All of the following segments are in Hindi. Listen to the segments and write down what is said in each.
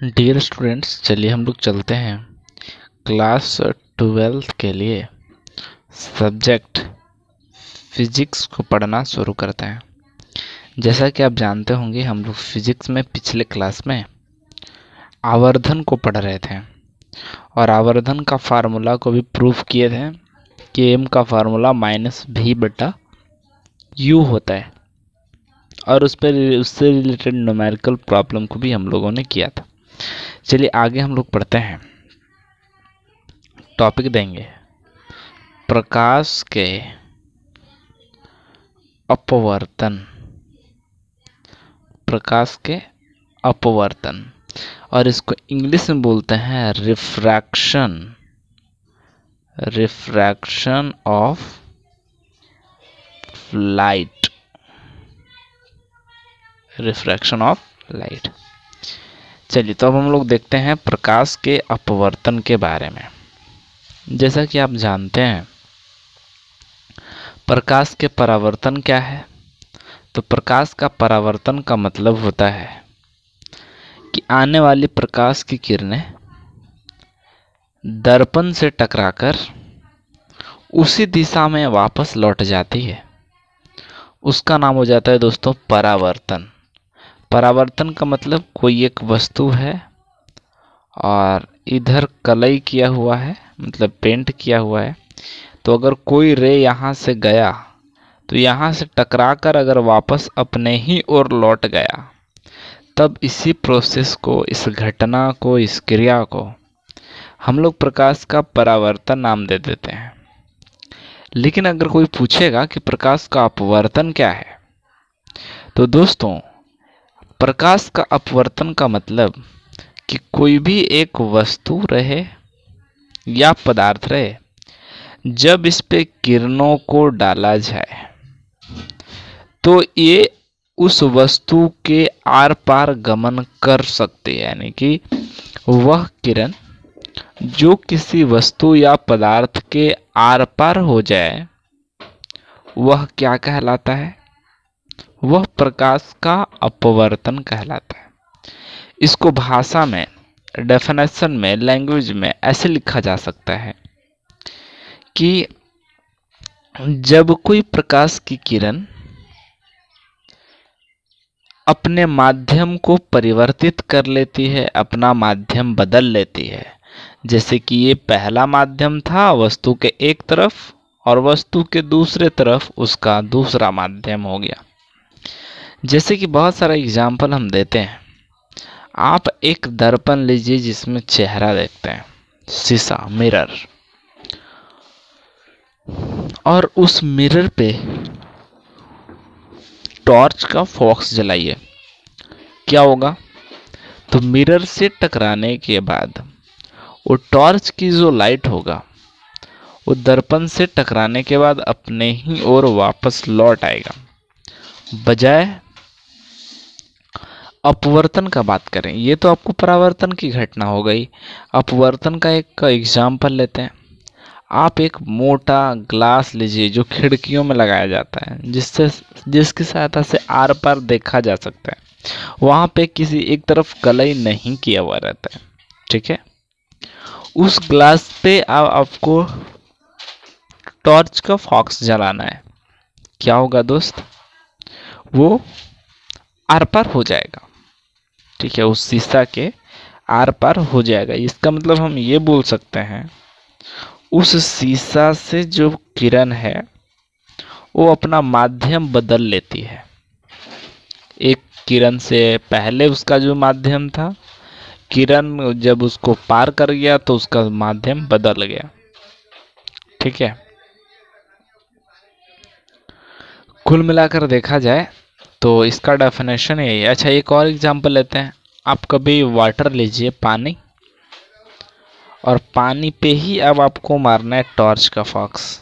डियर स्टूडेंट्स चलिए हम लोग चलते हैं क्लास ट्वेल्थ के लिए सब्जेक्ट फिजिक्स को पढ़ना शुरू करते हैं। जैसा कि आप जानते होंगे, हम लोग फिजिक्स में पिछले क्लास में आवर्धन को पढ़ रहे थे और आवर्धन का फार्मूला को भी प्रूफ किए थे कि एम का फार्मूला माइनस भी बटा यू होता है और उस पर उससे रिलेटेड न्यूमेरिकल प्रॉब्लम को भी हम लोगों ने किया था। चलिए आगे हम लोग पढ़ते हैं। टॉपिक देंगे। प्रकाश के अपवर्तन। प्रकाश के अपवर्तन। और इसको इंग्लिश में बोलते हैं refraction refraction of light refraction of light चलिए तो अब हम लोग देखते हैं प्रकाश के अपवर्तन के बारे में। जैसा कि आप जानते हैं, प्रकाश के परावर्तन क्या है? तो प्रकाश का परावर्तन का मतलब होता है कि आने वाली प्रकाश की किरणें दर्पण से टकराकर उसी दिशा में वापस लौट जाती है। उसका नाम हो जाता है दोस्तों, परावर्तन। परावर्तन का मतलब कोई एक वस्तु है और इधर कलई किया हुआ है मतलब पेंट किया हुआ है। तो अगर कोई रे यहाँ से गया तो यहाँ से टकरा कर अगर वापस अपने ही ओर लौट गया, तब इसी प्रोसेस को, इस घटना को, इस क्रिया को हम लोग प्रकाश का परावर्तन नाम दे देते हैं। लेकिन अगर कोई पूछेगा कि प्रकाश का अपवर्तन क्या है तो दोस्तों प्रकाश का अपवर्तन का मतलब कि कोई भी एक वस्तु रहे या पदार्थ रहे, जब इस पे किरणों को डाला जाए तो ये उस वस्तु के आर पार गमन कर सकते हैं। यानी कि वह किरण जो किसी वस्तु या पदार्थ के आर पार हो जाए, वह क्या कहलाता है? वह प्रकाश का अपवर्तन कहलाता है। इसको भाषा में डेफिनेशन में लैंग्वेज में ऐसे लिखा जा सकता है कि जब कोई प्रकाश की किरण अपने माध्यम को परिवर्तित कर लेती है, अपना माध्यम बदल लेती है, जैसे कि ये पहला माध्यम था, वस्तु के एक तरफ़ और वस्तु के दूसरे तरफ़ उसका दूसरा माध्यम हो गया। जैसे कि बहुत सारा एग्ज़ाम्पल हम देते हैं। आप एक दर्पण लीजिए जिसमें चेहरा देखते हैं। शीशा मिरर और उस मिरर पे टॉर्च का फॉक्स जलाइए। क्या होगा? तो मिरर से टकराने के बाद वो टॉर्च की जो लाइट होगा, वो दर्पण से टकराने के बाद अपने ही ओर वापस लौट आएगा। बजाय अपवर्तन का बात करें, ये तो आपको परावर्तन की घटना हो गई। अपवर्तन का एक एग्ज़ाम्पल लेते हैं। आप एक मोटा ग्लास लीजिए जो खिड़कियों में लगाया जाता है, जिससे, जिसकी सहायता से आर पार देखा जा सकता है। वहाँ पे किसी एक तरफ़ कलई नहीं किया हुआ रहता है, ठीक है? उस ग्लास पे आप, आपको टॉर्च का फॉक्स जलाना है। क्या होगा दोस्त? वो आर पार हो जाएगा। ठीक है, उस शीशा के आर पार हो जाएगा। इसका मतलब हम ये बोल सकते हैं, उस शीशा से जो किरण है, वो अपना माध्यम बदल लेती है। एक किरण से पहले उसका जो माध्यम था, किरण जब उसको पार कर गया तो उसका माध्यम बदल गया। ठीक है। कुल मिलाकर देखा जाए तो इसका डेफिनेशन यही है। अच्छा एक और एग्जांपल लेते हैं। आप कभी वाटर लीजिए पानी, और पानी पे ही अब आपको मारना है टॉर्च का फॉक्स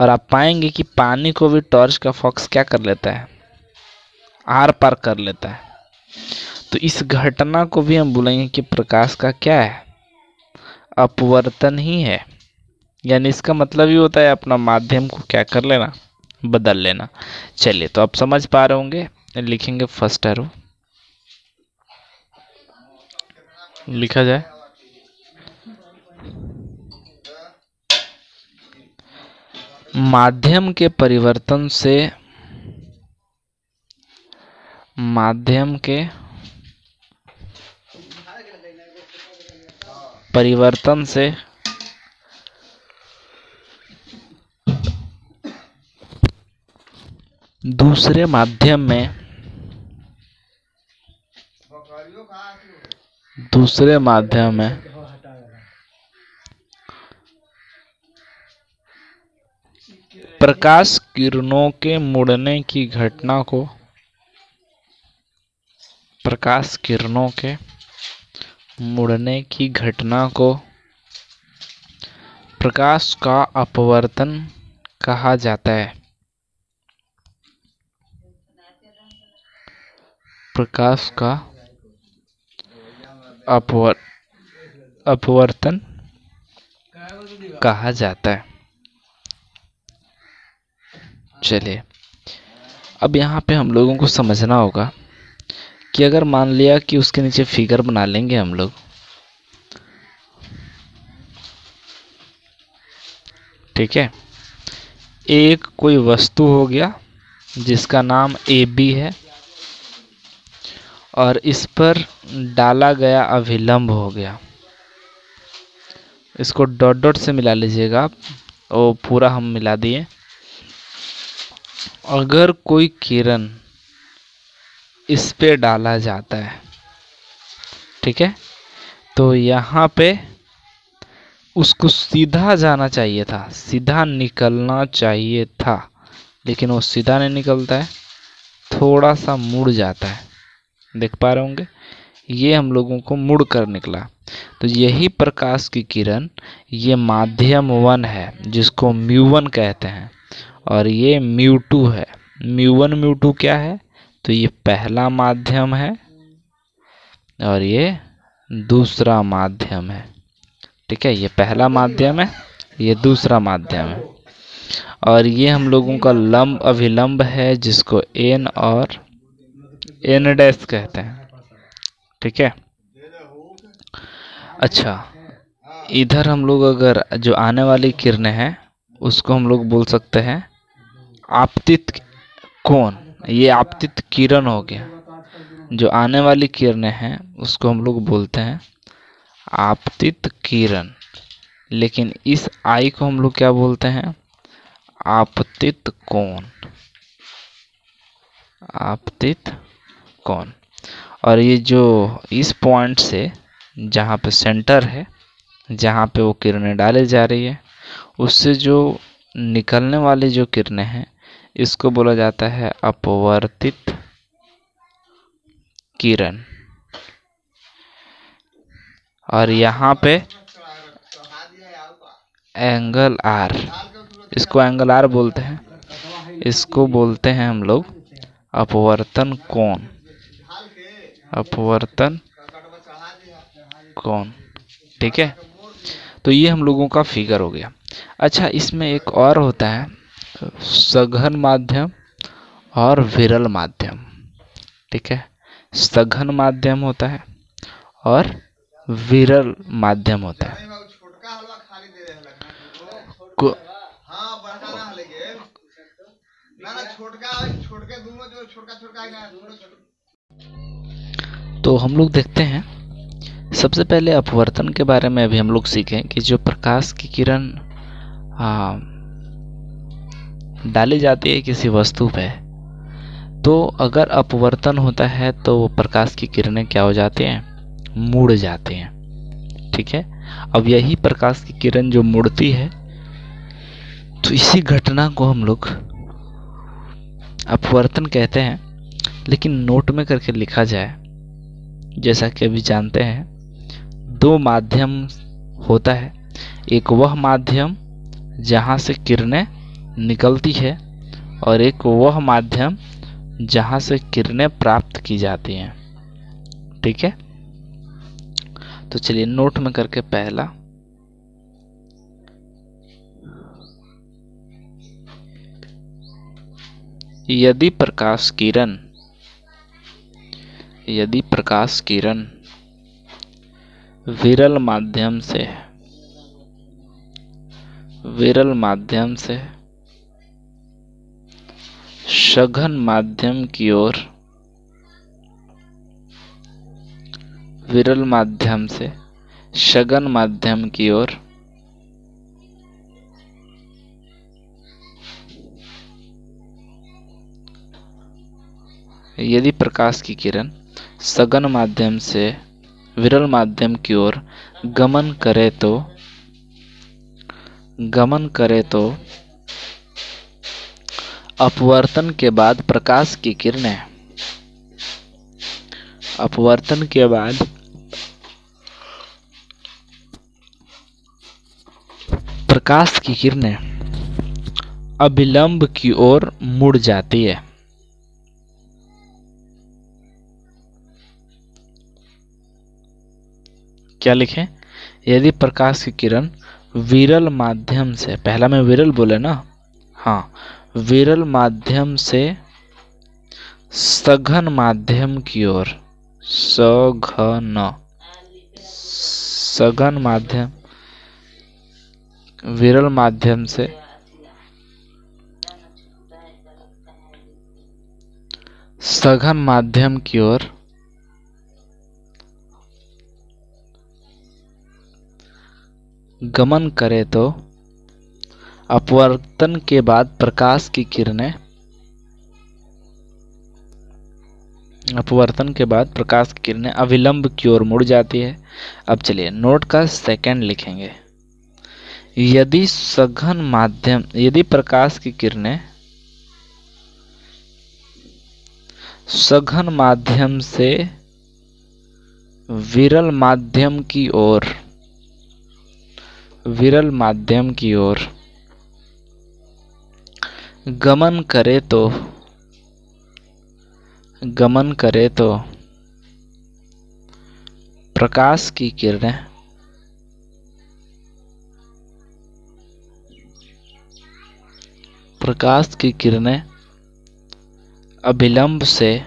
और आप पाएँगे कि पानी को भी टॉर्च का फॉक्स क्या कर लेता है? आर पार कर लेता है। तो इस घटना को भी हम बोलेंगे कि प्रकाश का क्या है? अपवर्तन ही है। यानी इसका मतलब ही होता है अपना माध्यम को क्या कर लेना। बदल लेना। चलिए तो आप समझ पा रहे होंगे। लिखेंगे फ़र्स्ट एरो लिखा जाए। माध्यम के परिवर्तन से, माध्यम के परिवर्तन से दूसरे माध्यम में दूसरे माध्यम में प्रकाश किरणों के मुड़ने की घटना को प्रकाश किरणों के मुड़ने की घटना को प्रकाश का अपवर्तन कहा जाता है। प्रकाश का अपवर, अपवर्तन कहा जाता है। चलिए, अब यहाँ पे हम लोगों को समझना होगा कि अगर मान लिया कि उसके नीचे फिगर बना लेंगे हम लोग, ठीक है, एक कोई वस्तु हो गया जिसका नाम ए बी है। और इस पर डाला गया अभिलंब हो गया। इसको डॉट डॉट से मिला लीजिएगा आप। वो पूरा हम मिला दिए। अगर कोई किरण इस पे डाला जाता है, ठीक है? तो यहाँ पे उसको सीधा जाना चाहिए था, सीधा निकलना चाहिए था, लेकिन वो सीधा नहीं निकलता है, थोड़ा सा मुड़ जाता है। देख पा रहे होंगे, ये हम लोगों को मुड़ कर निकला। तो यही प्रकाश की किरण, ये माध्यम वन है, जिसको म्यू वन कहते हैं। और ये म्यू टू है। म्यू वन, म्यू टू क्या है? तो ये पहला माध्यम है, और ये दूसरा माध्यम है। ठीक है, ये पहला माध्यम है, ये दूसरा माध्यम है। और ये हम लोगों का लंब अभिलंब है, जिसको एन और एन डैश कहते हैं। ठीक है? अच्छा इधर हम लोग अगर जो आने वाली किरणें हैं, उसको हम लोग बोल सकते हैं, आपतित कौन? ये आपतित किरण हो गया। जो आने वाली किरणें हैं, उसको हम लोग बोलते हैं आपतित किरण। लेकिन इस आई को हम लोग क्या बोलते हैं? आपतित कौन? आपतित कौन और ये जो इस पॉइंट से जहाँ पे सेंटर है, जहाँ पे वो किरणें डाली जा रही है, उससे जो निकलने वाली जो किरणें हैं, इसको बोला जाता है अपवर्तित किरण। और यहाँ पे एंगल आर इसको एंगल आर बोलते हैं। इसको बोलते हैं हम लोग अपवर्तन कोण। अपवर्तन कौन? ठीक है? तो ये हम लोगों का फिगर हो गया। अच्छा इसमें एक और होता है, सघन माध्यम और विरल माध्यम। ठीक है? सघन माध्यम होता है और विरल माध्यम होता है। को तो हम लोग देखते हैं। सबसे पहले अपवर्तन के बारे में अभी हम लोग सीखें कि जो प्रकाश की किरण डाली जाती है किसी वस्तु पे तो अगर अपवर्तन होता है तो वो प्रकाश की किरणें क्या हो जाती हैं? मुड़ जाती हैं। ठीक है? अब यही प्रकाश की किरण जो मुड़ती है तो इसी घटना को हम लोग अपवर्तन कहते हैं। लेकिन नोट में करके लिखा जाए जैसा कि अभी जानते हैं, दो माध्यम होता है। एक वह माध्यम जहाँ से किरणें निकलती है और एक वह माध्यम जहाँ से किरणें प्राप्त की जाती हैं। ठीक है? तो चलिए नोट में करके पहला। यदि प्रकाश किरण यदि प्रकाश किरण विरल माध्यम से, विरल माध्यम से, सघन माध्यम की ओर, विरल माध्यम से, सघन माध्यम की ओर, यदि प्रकाश की किरण सघन माध्यम से, विरल माध्यम की ओर गमन करे तो गमन करे तो अपवर्तन के बाद प्रकाश की किरणें। अपवर्तन के बाद प्रकाश की किरणें अभिलंब की ओर मुड़ जाती है। क्या लिखें? यदि प्रकाश की किरण विरल माध्यम से, पहला में विरल बोले ना? हाँ विरल माध्यम से सघन माध्यम की ओर, सघन सघन माध्यम, विरल माध्यम से सघन माध्यम की ओर गमन करे तो अपवर्तन के बाद प्रकाश की किरणें, अपवर्तन के बाद प्रकाश की किरणें अविलंब की ओर मुड़ जाती है। अब चलिए नोट का सेकंड लिखेंगे। यदि सघन माध्यम, यदि प्रकाश की किरणें सघन माध्यम से विरल माध्यम की ओर विरल माध्यम की ओर। गमन करे तो। गमन करे तो। प्रकाश की किरणें। प्रकाश की किरणें अभिलंब से।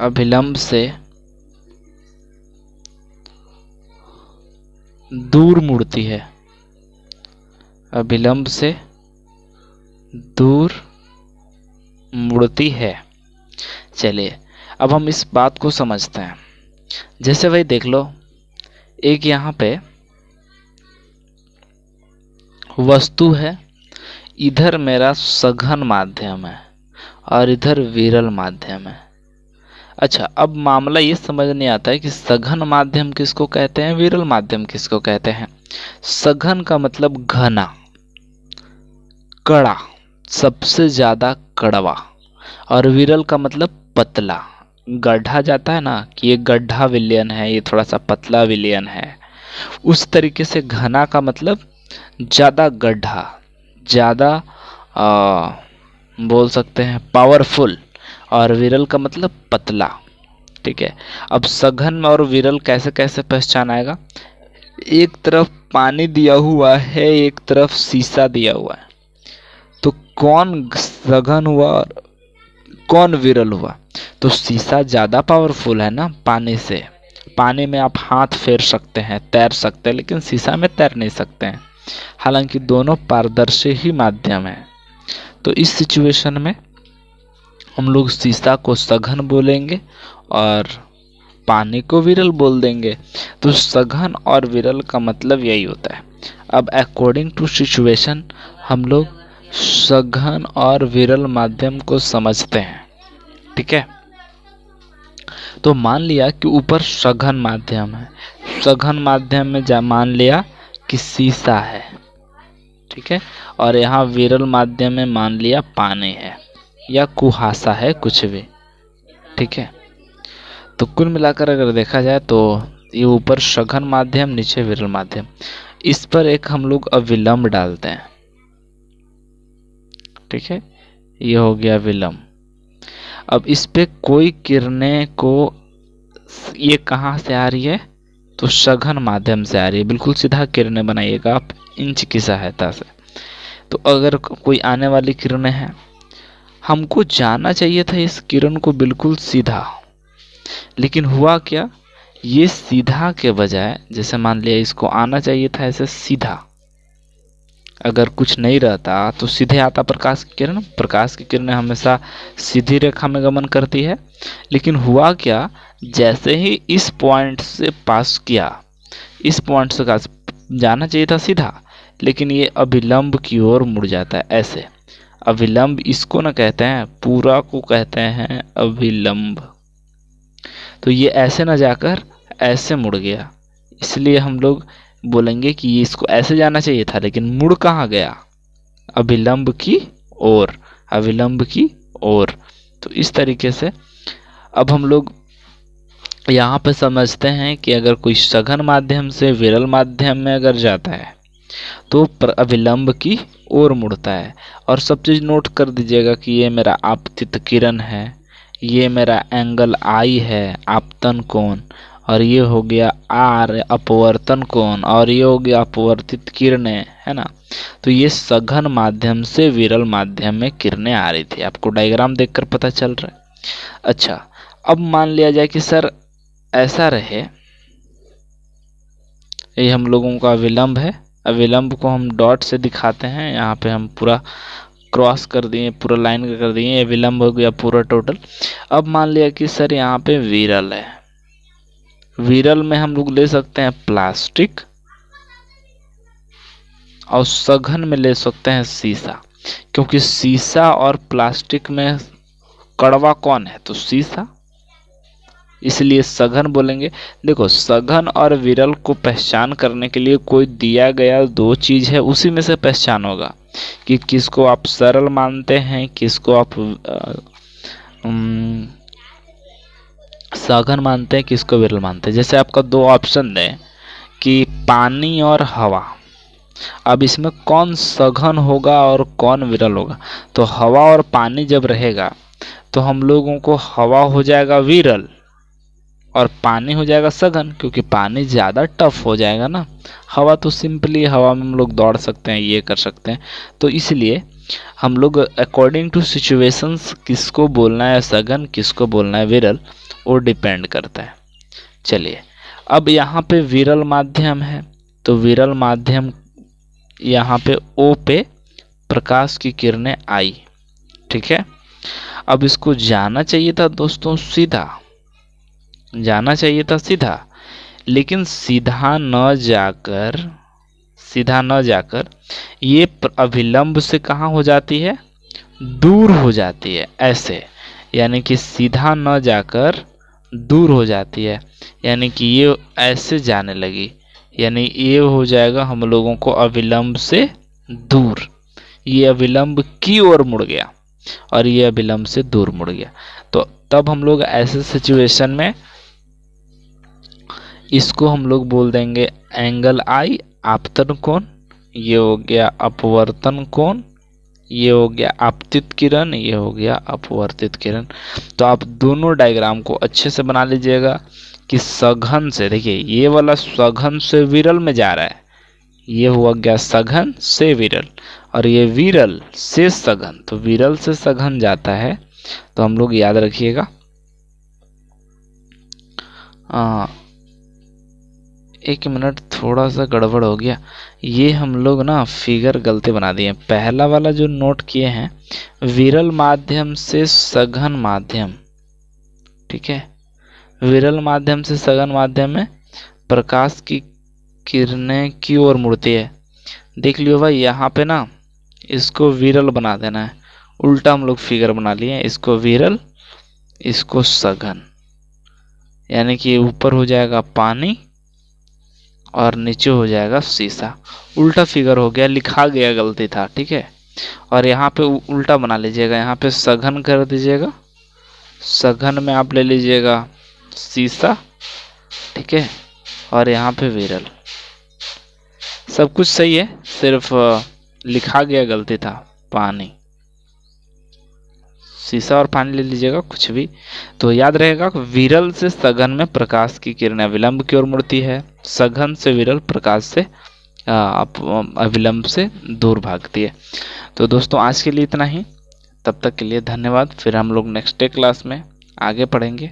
अभिलंब से। दूर मुड़ती है। अभिलंब से दूर मुड़ती है। चलिए, अब हम इस बात को समझते हैं। जैसे भाई देख लो, एक यहाँ पे वस्तु है, इधर मेरा सघन माध्यम है और इधर विरल माध्यम है। अच्छा अब मामला ये समझ नहीं आता है कि सघन माध्यम किसको कहते हैं, विरल माध्यम किसको कहते हैं। सघन का मतलब घना, कड़ा, सबसे ज़्यादा कड़वा, और विरल का मतलब पतला। गड्ढा जाता है ना कि ये गड्ढा विलियन है, ये थोड़ा सा पतला विलियन है। उस तरीके से घना का मतलब ज़्यादा गड्ढा, ज़्यादा बोल सकते हैं पावरफुल और विरल का मतलब पतला, ठीक है? अब सघन और विरल कैसे कैसे पहचान आएगा? एक तरफ़ पानी दिया हुआ है, एक तरफ़ शीशा दिया हुआ है। तो कौन सघन हुआ और कौन विरल हुआ? तो शीशा ज़्यादा पावरफुल है ना, पानी से। पानी में आप हाथ फेर सकते हैं, तैर सकते हैं, लेकिन शीशा में तैर नहीं सकते हैं। हालाँकि दोनों पारदर्शी ही माध्यम है। तो इस सिचुएशन में हम लोग शीशा को सघन बोलेंगे और पानी को विरल बोल देंगे। तो सघन और विरल का मतलब यही होता है। अब अकॉर्डिंग टू सिचुएशन हम लोग सघन और विरल माध्यम को समझते हैं। ठीक है? तो मान लिया कि ऊपर सघन माध्यम है। सघन माध्यम में जा मान लिया कि शीशा है। ठीक है? और यहाँ विरल माध्यम में मान लिया पानी है। या कुहासा है, कुछ भी। ठीक है? तो कुल मिलाकर अगर देखा जाए तो ये ऊपर सघन माध्यम, नीचे विरल माध्यम। इस पर एक हम लोग अविलंब डालते हैं। ठीक है? ये हो गया विलंब। अब इस पे कोई किरणें को ये कहाँ से आ रही है? तो सघन माध्यम से आ रही है। बिल्कुल सीधा किरणें बनाइएगा आप, इंच की सहायता से। तो अगर कोई आने वाली किरणें हैं हमको जाना चाहिए था इस किरण को बिल्कुल सीधा। लेकिन हुआ क्या? ये सीधा के बजाय, जैसे मान लिया इसको आना चाहिए था, ऐसे सीधा। अगर कुछ नहीं रहता तो सीधे आता प्रकाश की किरण। प्रकाश की किरण हमेशा सीधी रेखा में गमन करती है। लेकिन हुआ क्या? जैसे ही इस पॉइंट से पास किया, इस पॉइंट से जाना चाहिए था सीधा। लेकिन ये अभिलंब की ओर मुड़ जाता है, ऐसे। अभिलंब इसको ना कहते हैं, पूरा को कहते हैं अभिलंब तो ये ऐसे ना जाकर ऐसे मुड़ गया। इसलिए हम लोग बोलेंगे कि ये इसको ऐसे जाना चाहिए था, लेकिन मुड़ कहाँ गया? अभिलंब की ओर, अविलंब की ओर। तो इस तरीके से अब हम लोग यहाँ पर समझते हैं कि अगर कोई सघन माध्यम से, विरल माध्यम में अगर जाता है तो अविलंब की ओर मुड़ता है। और सब चीज़ नोट कर दीजिएगा कि ये मेरा आपतित किरण है, ये मेरा एंगल आई है, आपतन कोण, और ये हो गया आर, अपवर्तन कोण, और ये हो गया अपवर्तित किरणें, है ना? तो ये सघन माध्यम से विरल माध्यम में किरणें आ रही थी। आपको डायग्राम देखकर पता चल रहा है। अच्छा अब मान लिया जाए कि सर ऐसा रहे, ये हम लोगों का विलंब है अविलंब को हम डॉट से दिखाते हैं। यहाँ पे हम पूरा क्रॉस कर दिए, पूरा लाइन कर दिए, ये विलंब हो गया पूरा टोटल। अब मान लिया कि सर यहाँ पे विरल है। विरल में हम लोग ले सकते हैं प्लास्टिक और सघन में ले सकते हैं शीशा क्योंकि शीशा और प्लास्टिक में कड़वा कौन है? तो शीशा इसलिए सघन बोलेंगे। देखो, सघन और विरल को पहचान करने के लिए कोई दिया गया दो चीज़ है, उसी में से पहचान होगा कि किसको आप सरल मानते हैं, किसको आप सघन मानते हैं, किसको विरल मानते हैं। जैसे आपका दो ऑप्शन दें कि पानी और हवा। अब इसमें कौन सघन होगा और कौन विरल होगा? तो हवा और पानी जब रहेगा तो हम लोगों को हवा हो जाएगा विरल। और पानी हो जाएगा सघन, क्योंकि पानी ज़्यादा टफ हो जाएगा ना। हवा तो सिंपली हवा में हम लोग दौड़ सकते हैं, ये कर सकते हैं। तो इसलिए हम लोग अकॉर्डिंग टू सिचुएशंस किसको बोलना है सघन, किसको बोलना है विरल, वो डिपेंड करता है। चलिए, अब यहाँ पे विरल माध्यम है तो विरल माध्यम यहाँ पे ओ पे प्रकाश की किरणें आई, ठीक है? अब इसको जाना चाहिए था दोस्तों सीधा। जाना चाहिए था सीधा। लेकिन सीधा न जाकर, सीधा न जाकर ये अभिलंब से कहाँ हो जाती है? दूर हो जाती है, ऐसे। यानी कि सीधा न जाकर दूर हो जाती है। यानी कि ये ऐसे जाने लगी। यानी ये हो जाएगा हम लोगों को अविलंब से दूर। ये अविलंब की ओर मुड़ गया और ये अविलंब से दूर मुड़ गया। तो तब हम लोग ऐसे सिचुएशन में इसको हम लोग बोल देंगे एंगल आई आपतन कोण, ये हो गया अपवर्तन कोण, ये हो गया आपतित किरण, ये हो गया अपवर्तित किरण। तो आप दोनों डायग्राम को अच्छे से बना लीजिएगा कि सघन से, देखिए, ये वाला सघन से विरल में जा रहा है, ये हुआ गया सघन से विरल और ये विरल से सघन तो विरल से सघन जाता है। तो हम लोग याद रखिएगा। एक मिनट थोड़ा सा गड़बड़ हो गया। ये हम लोग ना फिगर गलती बना दिए। पहला वाला जो नोट किए हैं, विरल माध्यम से सघन माध्यम। ठीक है? विरल माध्यम से सघन माध्यम में प्रकाश की किरणें की ओर मुड़ती है। देख लियो भाई, यहाँ पे ना इसको विरल बना देना है। उल्टा हम लोग फिगर बना लिए इसको विरल, इसको सघन। यानी कि ऊपर हो जाएगा पानी और नीचे हो जाएगा शीशा। उल्टा फिगर हो गया, लिखा गया गलती था, ठीक है? और यहाँ पे उल्टा बना लीजिएगा, यहाँ पे सघन कर दीजिएगा। सघन में आप ले लीजिएगा शीशा, ठीक है? और यहाँ पे विरल सब कुछ सही है, सिर्फ़ लिखा गया गलती था, पानी। शीशा और पानी ले लीजिएगा, कुछ भी। तो याद रहेगा विरल से सघन में प्रकाश की किरण, विलंब की ओर मुड़ती है। सघन से विरल प्रकाश से अविलंब से दूर भागती है। तो दोस्तों, आज के लिए इतना ही। तब तक के लिए धन्यवाद। फिर हम लोग नेक्स्ट डे क्लास में आगे पढ़ेंगे।